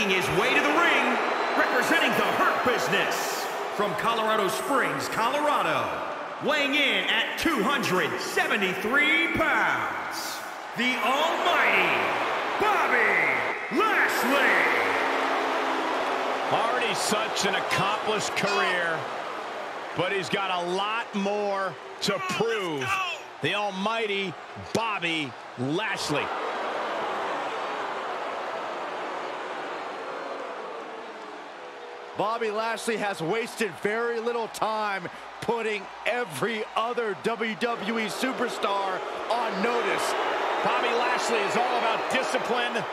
making his way to the ring, representing the Hurt Business, from Colorado Springs, Colorado, weighing in at 273 pounds, the almighty Bobby Lashley! Already such an accomplished career, but he's got a lot more to prove. The almighty Bobby Lashley. Bobby Lashley has wasted very little time putting every other WWE superstar on notice. Bobby Lashley is all about discipline.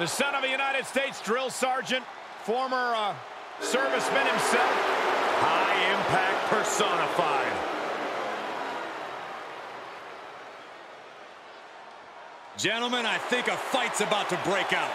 The son of a United States drill sergeant, former uh, serviceman himself. High impact personified. Gentlemen, I think a fight's about to break out.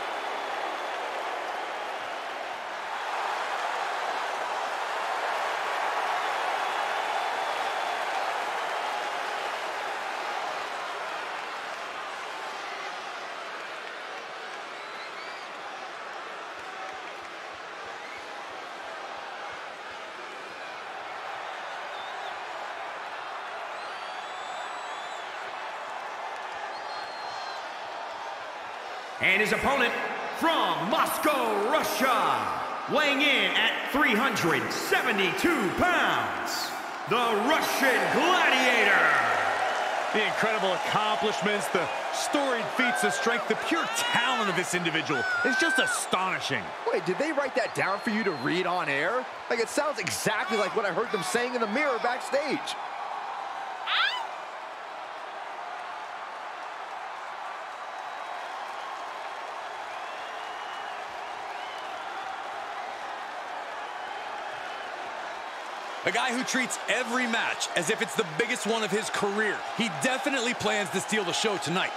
And his opponent from Moscow, Russia, weighing in at 372 pounds, the Russian Gladiator. The incredible accomplishments, the storied feats of strength, the pure talent of this individual is just astonishing. Wait, did they write that down for you to read on air? Like, it sounds exactly like what I heard them saying in the mirror backstage. A guy who treats every match as if it's the biggest one of his career. He definitely plans to steal the show tonight.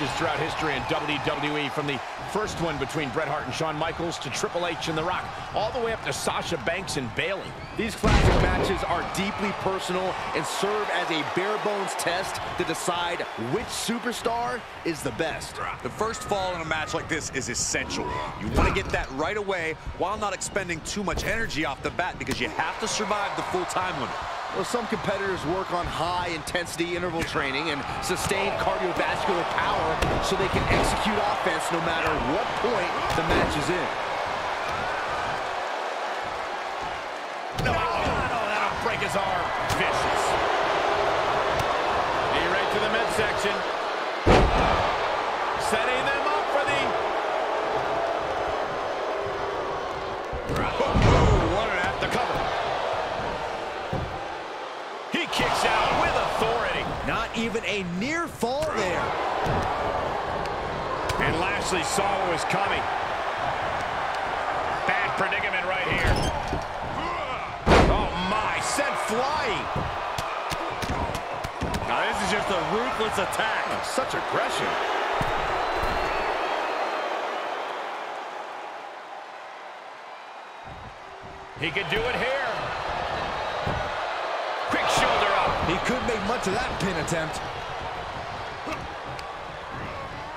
Matches throughout history in WWE, from the first one between Bret Hart and Shawn Michaels to Triple H and The Rock, all the way up to Sasha Banks and Bayley. These classic matches are deeply personal and serve as a bare-bones test to decide which superstar is the best. The first fall in a match like this is essential. You want to get that right away while not expending too much energy off the bat because you have to survive the full time limit. Well, some competitors work on high-intensity interval training and sustained cardiovascular power so they can execute offense no matter what point the match is in. No, oh, that'll break his arm. Vicious. Knee right to the midsection. Even a near fall there. And Lashley saw what was coming. Bad predicament right here. Oh, my. Sent flying. Now, this is just a ruthless attack. Oh, such aggression. He could do it here. Could make much of that pin attempt.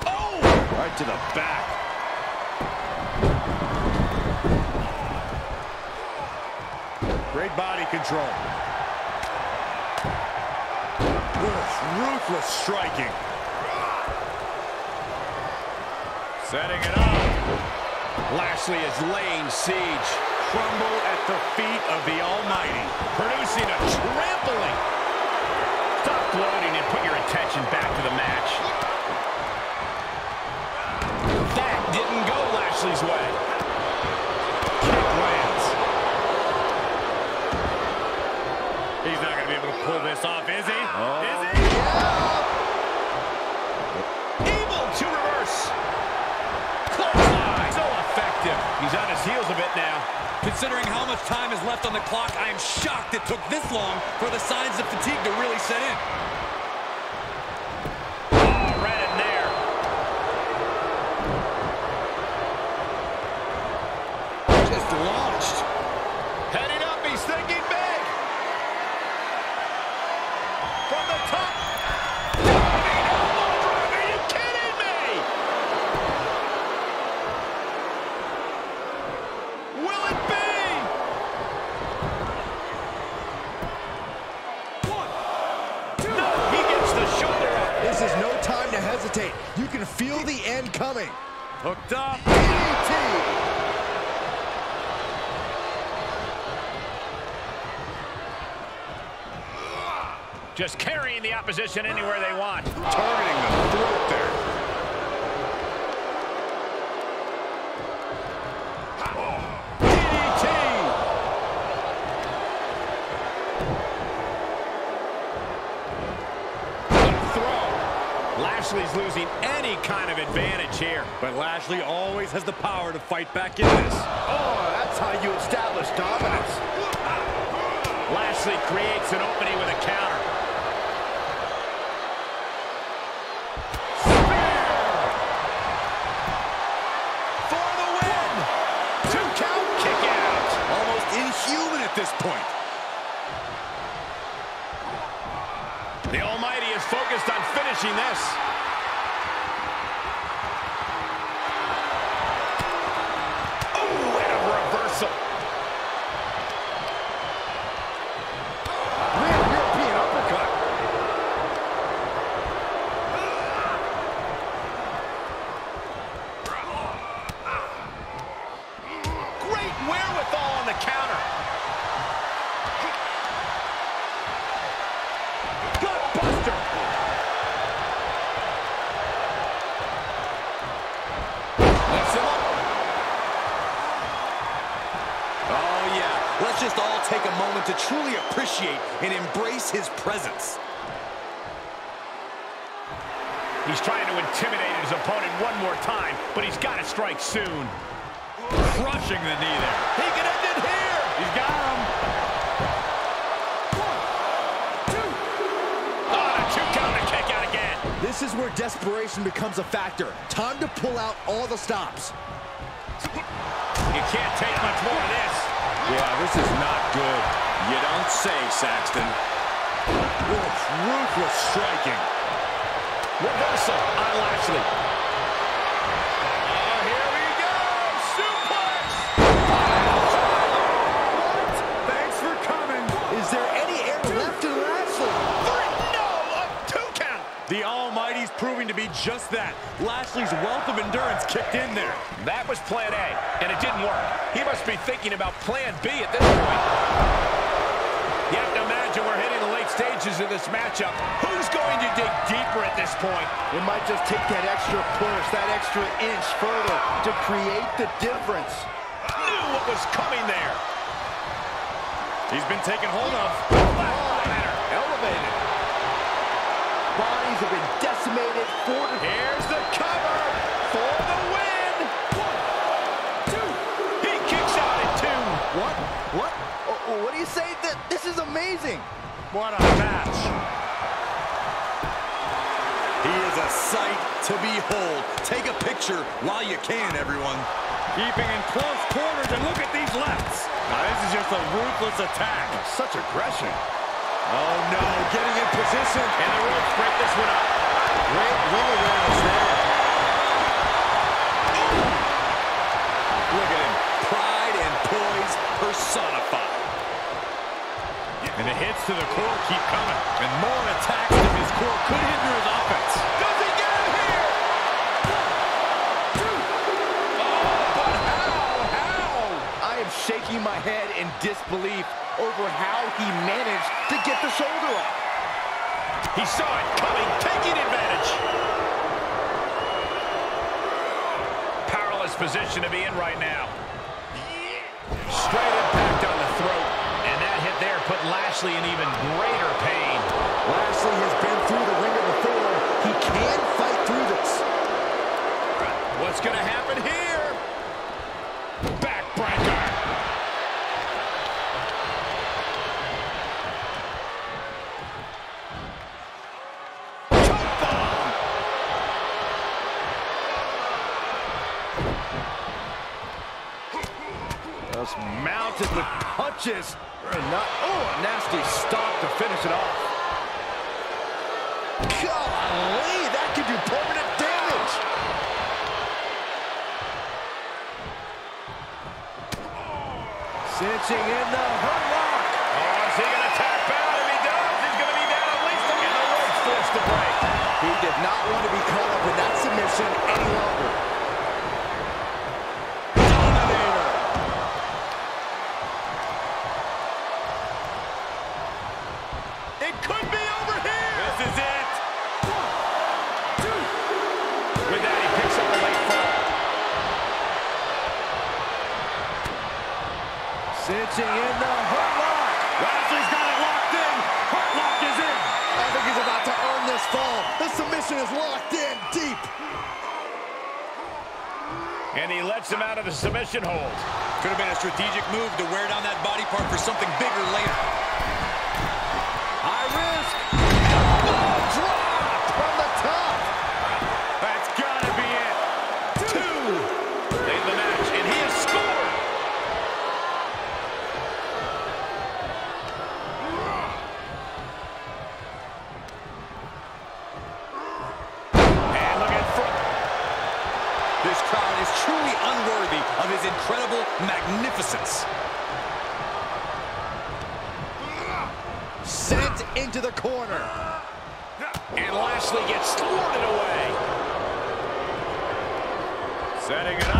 Oh! Right to the back. Great body control. Ruthless striking. Setting it up. Lashley is laying siege. Crumble at the feet of the Almighty. Producing a trampling. Stop gloating and put your attention back to the match. That didn't go Lashley's way. Kick lands. He's not going to be able to pull this off, is he? Is he? Able to reverse. Clothesline. So effective. He's on his heels a bit now. Considering how much time is left on the clock, I am shocked it took this long for the signs of fatigue to really set in. hesitate. You can feel the end coming. Hooked up. DDT. Just carrying the opposition anywhere they want. Targeting the throat there. Lashley's losing any kind of advantage here. But Lashley always has the power to fight back in this. Oh, that's how you establish dominance. Lashley creates an opening with a counter. For the win! Two count kick out. Almost inhuman at this point. The Almighty is focused on finishing this. To truly appreciate and embrace his presence. He's trying to intimidate his opponent one more time, but he's got to strike soon. Crushing the knee there. He can end it here. He's got him. Oh, a two count to kick again. This is where desperation becomes a factor. Time to pull out all the stops. You can't take much more of this. Yeah, this is not good. You don't say, Saxton. Ruthless striking. Reversal on Lashley. Proving to be just that. Lashley's wealth of endurance kicked in there. That was plan A, and it didn't work. He must be thinking about plan B at this point. You have to imagine we're hitting the late stages of this matchup. Who's going to dig deeper at this point? It might just take that extra push, that extra inch further to create the difference. Knew what was coming there. He's been taken hold of. Elevated. Bodies have been decimated for the... Here's the cover for the win. One, two. He kicks out at two. What? What? Oh, what do you say? Th- This is amazing. What a match. He is a sight to behold. Take a picture while you can, everyone. Keeping in close quarters, and look at these lefts. Now, this is just a ruthless attack. Such aggression. Oh, no, getting in position. And the ropes break this one up. Great ring awareness there. Look at him. Pride and poise personified. And the hits to the core keep coming. And more attacks to his core could hinder his offense. Shaking my head in disbelief over how he managed to get the shoulder up. He saw it coming, taking advantage. Powerless position to be in right now. Straight impact on the throat. And that hit there put Lashley in even greater pain. Lashley has been through the ringer before. He can fight through this. What's going to happen here? Punches. Not, oh, a nasty stop to finish it off. Golly, that could do permanent damage. Cinching in the hurt lock. Oh, is he going to tap out? If he does, he's going to be down at least a the forced to break. He did not want to be caught up in that submission any longer. Cinching in the hurtlock. Lashley's got it locked in. Hurtlock is in. I think he's about to earn this fall. The submission is locked in deep. And he lets him out of the submission hold. Could have been a strategic move to wear down that body part for something bigger later. High risk. Elbow Setting it up.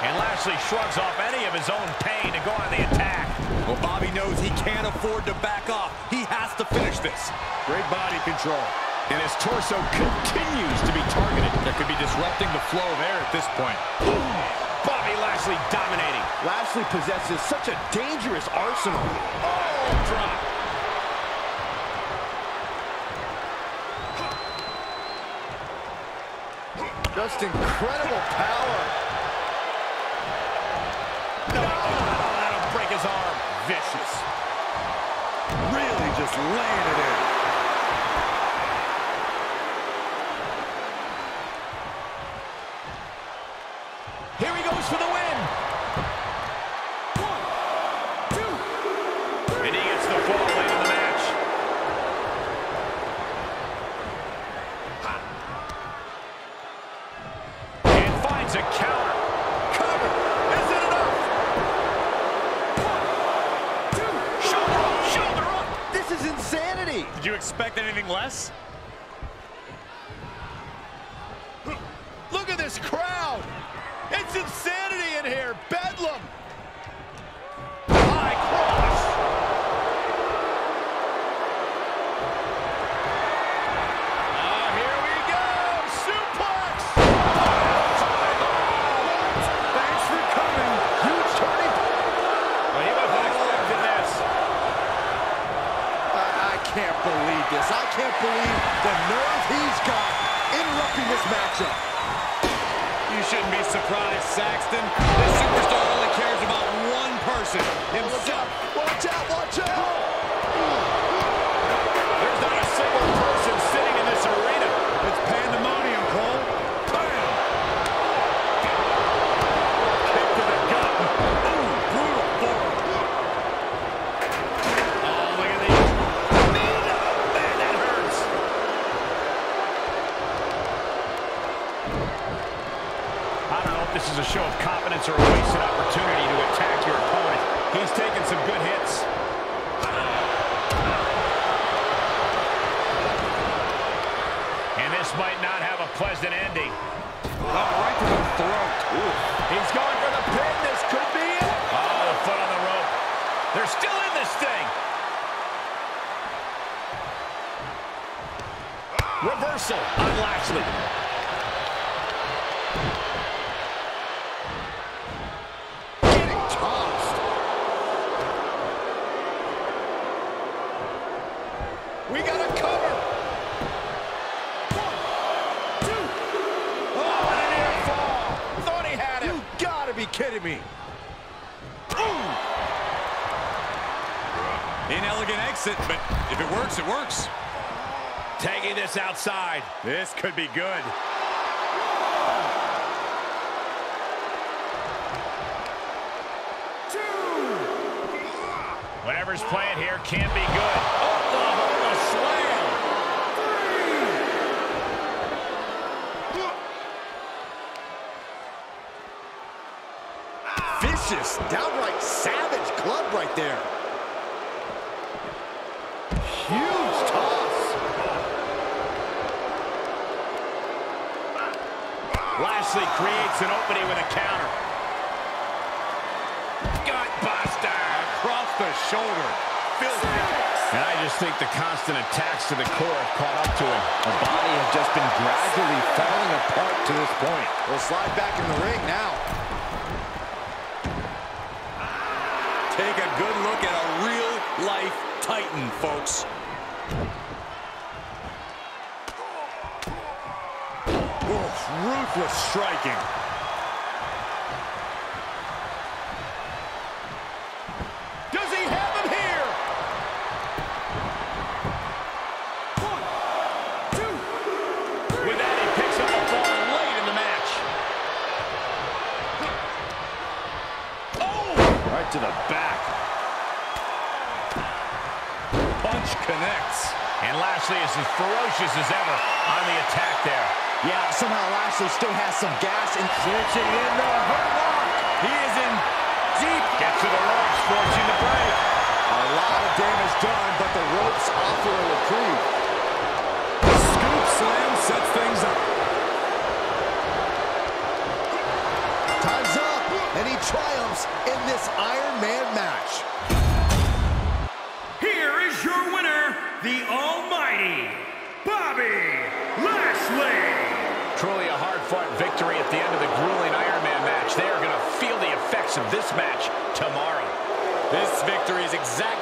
And Lashley shrugs off any of his own pain to go on the attack. Well, Bobby knows he can't afford to back off. He has to finish this. Great body control. And his torso continues to be targeted. That could be disrupting the flow of air at this point. Bobby Lashley dominating. Lashley possesses such a dangerous arsenal. Oh, drop. Just incredible power. No, that'll break his arm. Vicious. Really just laying it in. Expect anything less? Look at this crowd. It's insanity can't believe this. I can't believe the nerve he's got interrupting this matchup. You shouldn't be surprised, Saxton. This superstar only cares about one person, himself. Watch out, watch out. There's a show of confidence or a wasted opportunity to attack your opponent. He's taking some good hits. And this might not have a pleasant ending. Oh, right to the throat. He's going for the pin. This could be it. Oh, the foot on the rope. They're still in this thing. Reversal on Lashley. Getting tossed. We got a cover. Oh, and a near fall. Thought he had him. You gotta kidding. Inelegant exit, but if it works, it works. Taking this outside. This could be good. Whatever's playing here can't be good. Oklahoma vicious, downright savage club right there. Huge toss. Lashley creates an opening with a counter. Gutbuster across the shoulder. And I just think the constant attacks to the core have caught up to him. The body has just been gradually falling apart to this point. We'll slide back in the ring now. Titan, folks. Oof, ruthless striking. As as ever on the attack there. Yeah, somehow Lashley still has some gas and cinching in the hurt lock. He is in deep. Gets to the ropes, forcing the break. A lot of damage done, but the ropes offer a reprieve. The Scoop slam sets things up. Time's up, and he triumphs in this Iron Man match. Bobby Lashley. Truly a hard-fought victory at the end of the grueling Iron Man match. They are going to feel the effects of this match tomorrow. This victory is exactly